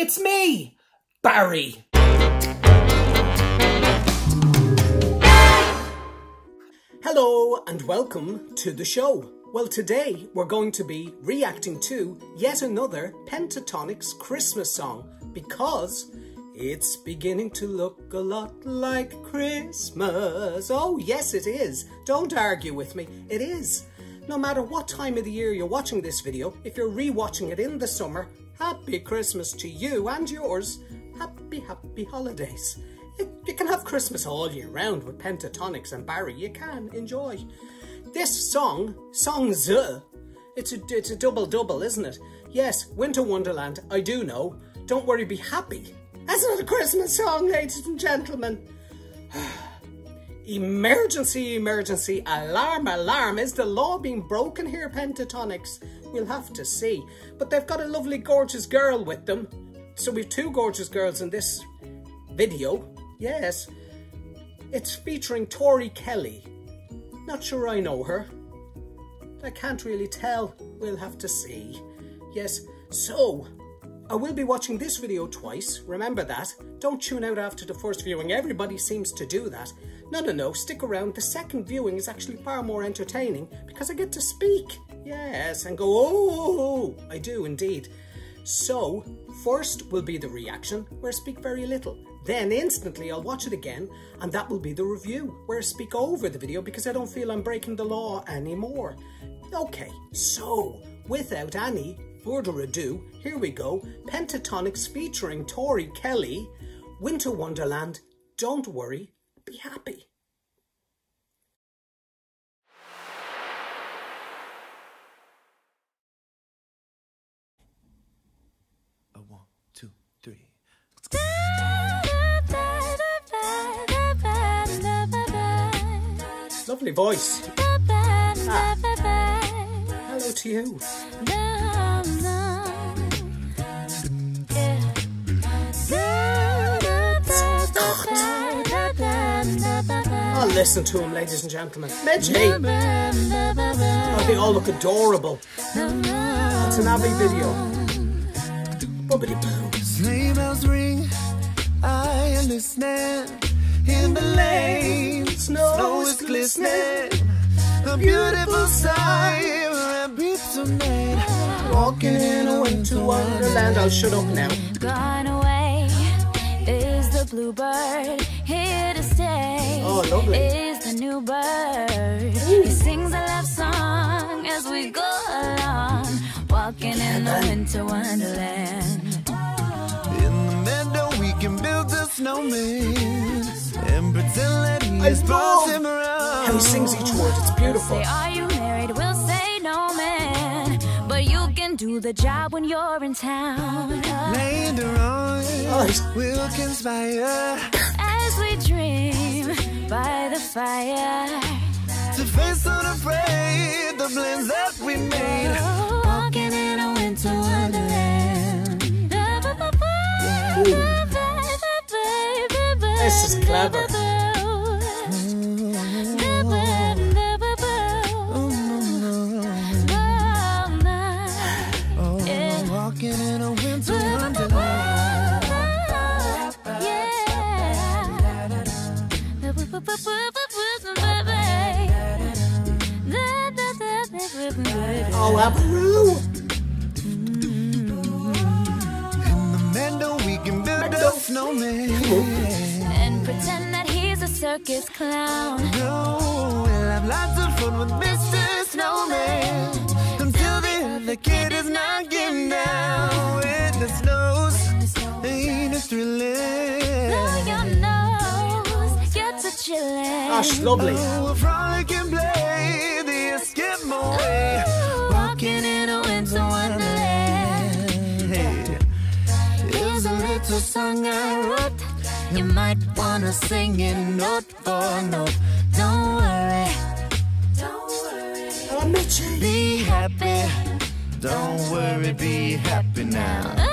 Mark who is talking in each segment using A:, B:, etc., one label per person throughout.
A: It's me, Barry. Hello and welcome to the show. Well, today we're going to be reacting to yet another Pentatonix Christmas song because it's beginning to look a lot like Christmas. Oh, yes, it is. Don't argue with me. It is. No matter what time of the year you're watching this video, if you're rewatching it in the summer, happy Christmas to you and yours. Happy, happy holidays. You can have Christmas all year round with Pentatonix and Barry. You can enjoy. This song, Songs, it's a, it's a double-double, isn't it? Yes, Winter Wonderland, I do know. Don't worry, be happy. That's not a Christmas song, ladies and gentlemen. emergency, emergency, alarm, alarm. Is the law being broken here, Pentatonix? We'll have to see. But they've got a lovely, gorgeous girl with them. So we've two gorgeous girls in this video. Yes. It's featuring Tori Kelly. Not sure I know her. I can't really tell. We'll have to see. Yes, so I will be watching this video twice. Remember that. Don't tune out after the first viewing. Everybody seems to do that. No, no, no. Stick around. The second viewing is actually far more entertaining because I get to speak. Yes, and go, oh, I do indeed. So, first will be the reaction, where I speak very little. Then instantly I'll watch it again, and that will be the review, where I speak over the video because I don't feel I'm breaking the law anymore. Okay, so, without any further ado, here we go. Pentatonix featuring Tori Kelly, Winter Wonderland, Don't Worry, Be Happy. Lovely voice. Ah. Hello to you. I'll listen to him, ladies and gentlemen. Medjay. Oh, they all look adorable. It's an Abbey video. Bubbity boo.
B: Sleigh bells ring, I am listening. In the lane, snow, snow is glistening. A beautiful sight, where people made.
A: Walking in a winter wonderland. I'll shut up now.
C: Gone away is the bluebird. Here to stay
A: Oh, lovely.
C: is the new bird. He sings a love song as we go along, walking in the winter wonderland.
B: Can build a snowman and pretend that
A: I
B: he's
A: love
B: passing around.
A: How he sings each word. It's beautiful.
C: Say, are you married? We'll say no, man. But you can do the job when you're in town.
B: Later on,
A: Oh,
B: we'll conspire
C: As we dream by the fire.
B: to face unafraid the plans that we made.
C: Walking in a winter wonderland.
A: This is clever.
B: Oh, walking in a winter wonderland.
A: Abaroo.
B: In the meadow, we can build a snowman.
C: And pretend that he's a circus clown.
B: No, we'll have lots of fun with Mr. Snowman until the other kid is knocking down with the snows. Ain't it thrilling?
C: Blow your nose, get to chillin'.
A: Gosh, lovely.
B: Oh, frolic and play the Eskimo way.
C: Walking in a winter wonderland.
B: Hey, here's a little song I wrote.
C: You might wanna sing note for note. Don't worry, don't worry.
A: Oh, Mitchie.
B: Be happy. Don't worry, be happy now.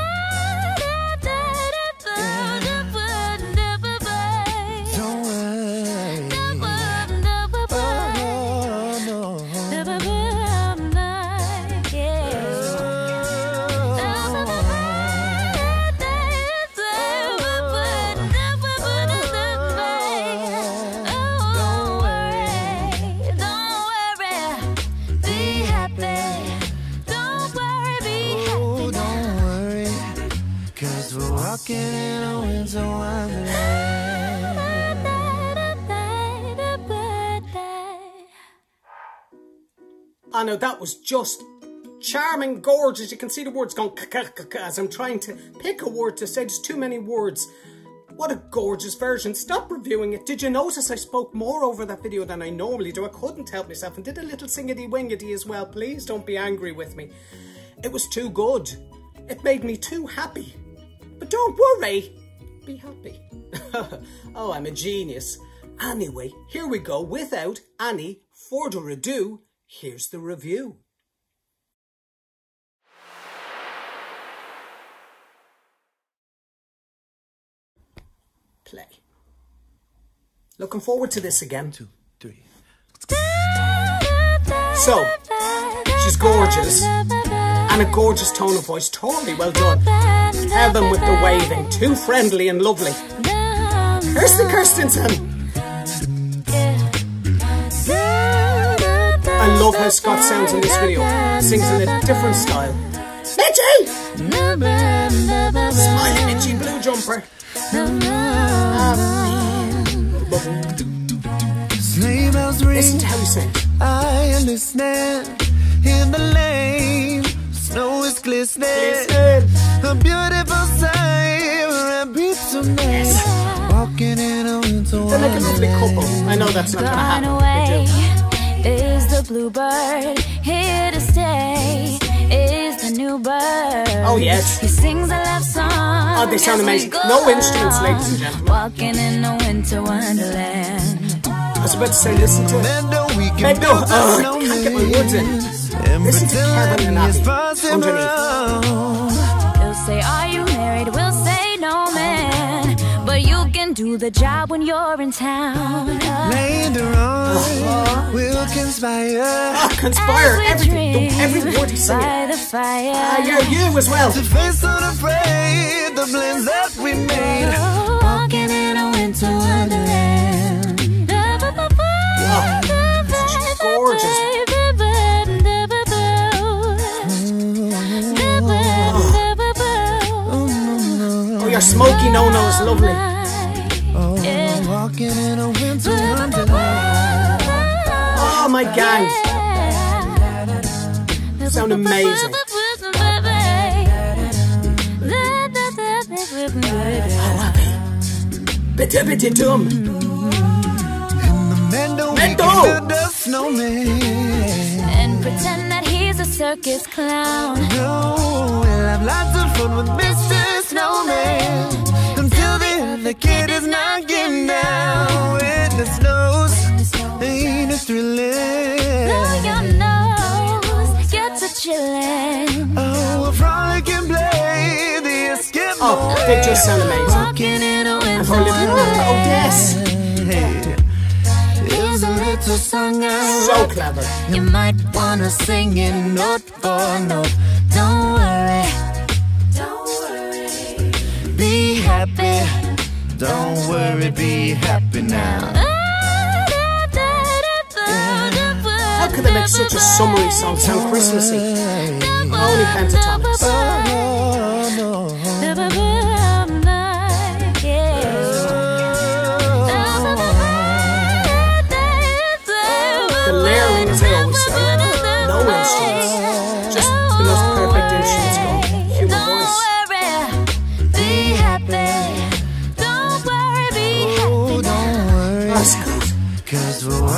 A: I know that was just charming, gorgeous. You can see the words going as I'm trying to pick a word to say. There's too many words. What a gorgeous version. Stop reviewing it. Did you notice I spoke more over that video than I normally do? I couldn't help myself and did a little singity wingity as well. Please don't be angry with me. It was too good. It made me too happy. But don't worry. Be happy. oh, I'm a genius. Anyway, here we go. Without any further ado, here's the review. Play. Looking forward to this again.
B: Two, three.
A: So, she's gorgeous and a gorgeous tone of voice. Totally well done. Heaven with the waving. Too friendly and lovely. Kirsten Kirstensen. Love how Scott sounds in this video. Sings in a different style. Mitchie! Smiley Mitchie Blue Jumper.
B: Sleigh bells ring.
A: Listen to how he sings.
B: I listening in the lane. Snow is glistening. A beautiful sight. Happy tonight. Walking in a winter
A: They're like a lovely couple. I know that's not gonna happen.
C: Bluebird here to stay. Is the new bird.
A: Oh, yes.
C: He sings a love song.
A: Oh, they sound amazing. No instruments,
C: along,
A: ladies and gentlemen.
C: Walking in a winter wonderland.
A: I was about to say, listen to it.
B: Meadow, we can
A: Meadow.
B: build
A: Oh, I can't get my words in.
B: and
A: Listen to Kevin and
B: it's
A: Abby underneath.
C: They'll say, Are you do the job when you're in town.
B: Later on, we'll conspire
A: Oh, conspire.
C: As
A: Everything. Every word he's singing.
C: By the fire.
A: Ah, yeah, you as well.
B: to face unafraid the plans that we made.
C: Walking in a winter wonderland.
A: she's gorgeous. Oh, your smoky no-no is lovely.
B: Oh, walking in a winter wonderland.
A: Oh, my gang. Sound amazing. Bitte, bitte, dum.
B: Meadow, we
A: Meadow.
B: can build a snowman.
C: And pretend that he's a circus clown.
B: No, we'll have lots of fun with Mr. Snowman. Until the kid is knocking down when the snows. Ain't it thrilling?
C: Blow your nose, get to chillin'.
B: Oh, a frolic and play the escape.
A: Oh, they just sound amazing.
C: Walking in a winter
A: Oh, yes.
B: Here's a little song I
A: So clever.
B: You might wanna sing it note for note. Don't worry,
C: Don't
B: be happy now.
A: How could they make such a summery song sound Christmassy? Only
B: Pentatonix.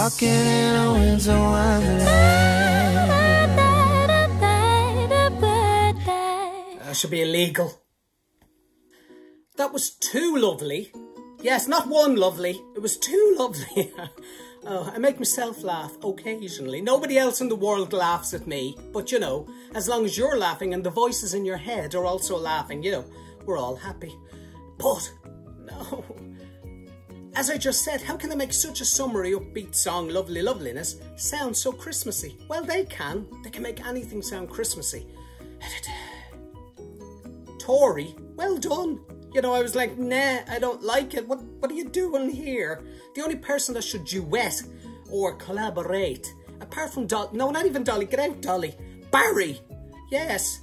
B: Walking in a winter wonderland.
A: That should be illegal. That was too lovely. Yes, not one lovely. It was too lovely. oh, I make myself laugh occasionally. Nobody else in the world laughs at me. But you know, as long as you're laughing and the voices in your head are also laughing, you know, we're all happy. But, no. As I just said, how can they make such a summery, upbeat song, Lovely Loveliness, sound so Christmassy? Well, they can. They can make anything sound Christmassy. Tori, well done. You know, I was like, nah, I don't like it. What what are you doing here? The only person that should duet or collaborate, apart from Dolly, no, not even Dolly, get out, Dolly. Barry, yes.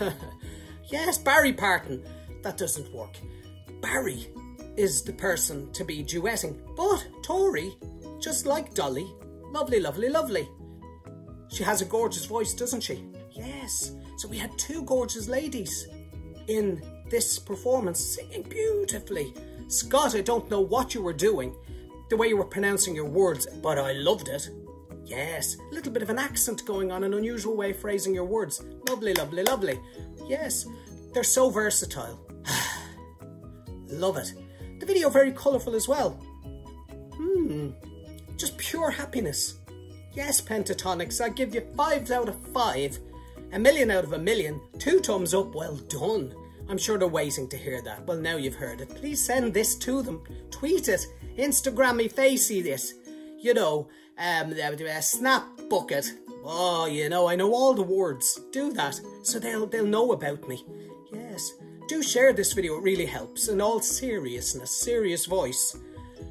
A: yes, Barry Parton. that doesn't work. Barry is the person to be duetting, but Tori, just like Dolly, lovely, lovely, lovely. She has a gorgeous voice, doesn't she? Yes. So we had two gorgeous ladies in this performance singing beautifully. Scott, I don't know what you were doing, the way you were pronouncing your words, but I loved it. Yes, a little bit of an accent going on, an unusual way of phrasing your words. Lovely, lovely, lovely. Yes, they're so versatile. Love it. The video very colourful as well. Hmm, just pure happiness. Yes, Pentatonix, I give you five out of five. A million out of a million, two thumbs up, well done. I'm sure they're waiting to hear that. Well, now you've heard it. Please send this to them. Tweet it. Instagram me facey this. You know, um, a snap bucket. Oh, you know, I know all the words. Do that, so they'll they'll know about me. Do share this video, it really helps. In all seriousness, serious voice.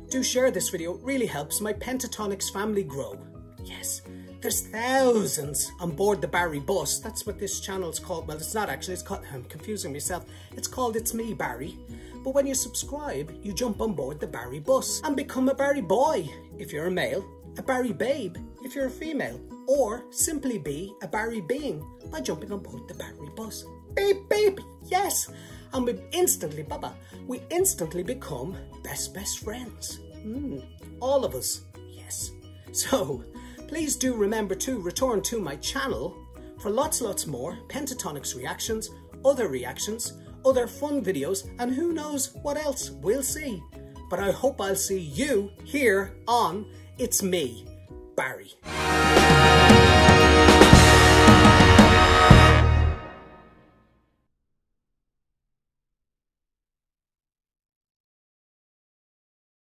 A: Do share this video, it really helps my Pentatonix family grow. Yes. There's thousands on board the Barry bus. That's what this channel's called. Well, it's not actually. It's called, I'm confusing myself. It's called It's Me, Barry. But when you subscribe, you jump on board the Barry bus and become a Barry boy if you're a male, a Barry babe if you're a female, or simply be a Barry being by jumping on board the Barry bus. Beep, beep, yes. And we instantly, Baba, we instantly become best, best friends. Mm, all of us, yes. So, Please do remember to return to my channel for lots lots more Pentatonix reactions, other reactions, other fun videos and who knows what else we'll see. But I hope I'll see you here on It's Me, Barry.